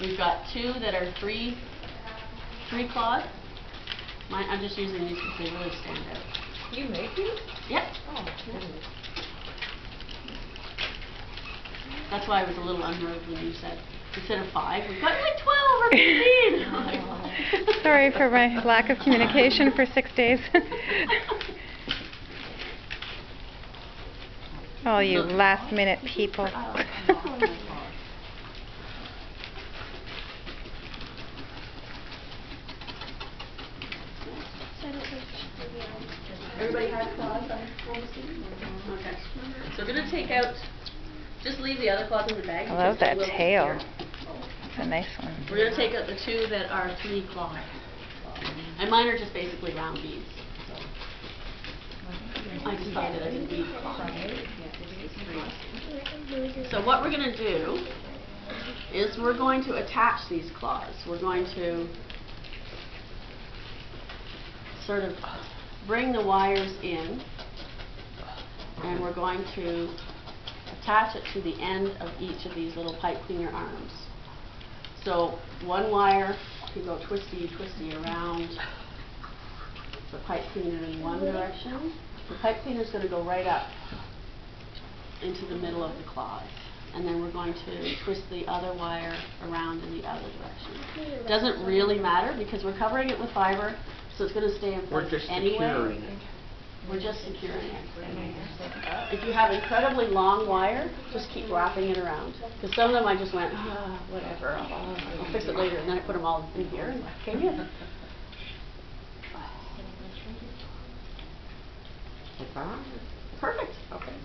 We've got two that are three, three. Mine, I'm just using these because they really stand out. You make these? Yep, Oh, that's why I was a little unnerved when you said, instead of five, we've got like twelve or fifteen. Like, Sorry for my lack of communication for six days. All you last minute people. Oh, Everybody had claws on on the student? Okay. So we're gonna take out, just leave the other claws in the bag. I love that tail. disappear. It's a nice one. We're gonna take out the two that are three clawed. And mine are just basically round beads, so. I decided I didn't need claws. So what we're gonna do is we're going to attach these claws. We're going to sort of bring the wires in and we're going to attach it to the end of each of these little pipe cleaner arms. So one wire can go twisty, twisty around the pipe cleaner in one direction. The pipe cleaner is going to go right up into the middle of the claws. And then we're going to twist the other wire around in the other direction. Doesn't really matter because we're covering it with fiber, so it's going to stay in We're place just anyway. securing it. We're just securing it. If you have incredibly long wire, just keep wrapping it around. Because some of them I just went, ah, whatever, I'll, I'll fix it later, and then I put them all in here and came in. Like that? Perfect. Okay.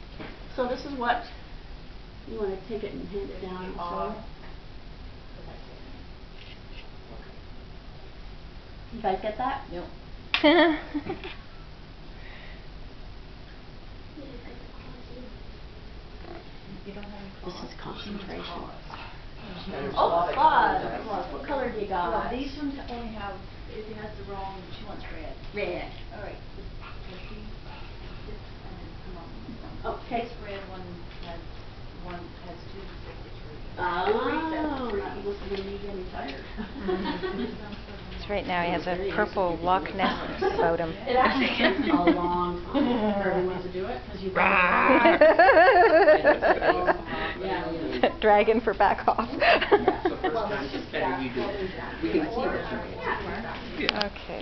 So this is what, you want to take it and hand it down and You guys get that? Yep. This is concentration. Oh, claws, claws, what color do you got? Well, these ones only have, if it has the wrong, she wants red. Red. All right. this- this these- this, wrong. Okay. This red one has, one has two signatures. Oh, that must have been me getting tired. So right now he has a purple Loch Ness about him. It actually takes a long time for everyone to do it, because you. Yeah, yeah. Dragon for back off. So first time, it's better you do it. We can see it. Yeah. Okay.